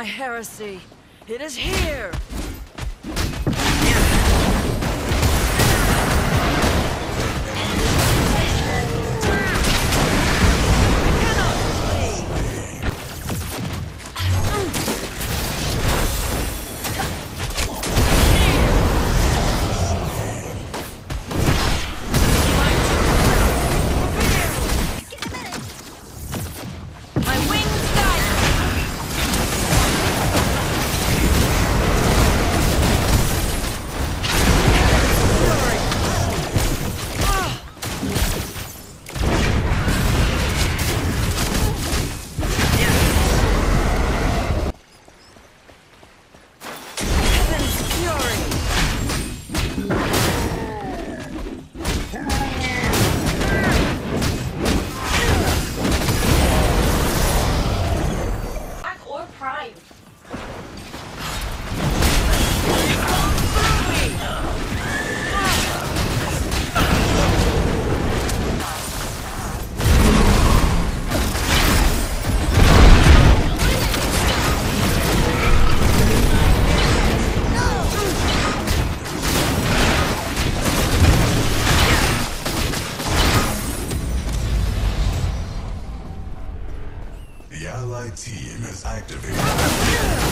My heresy. It is here! Team is activated.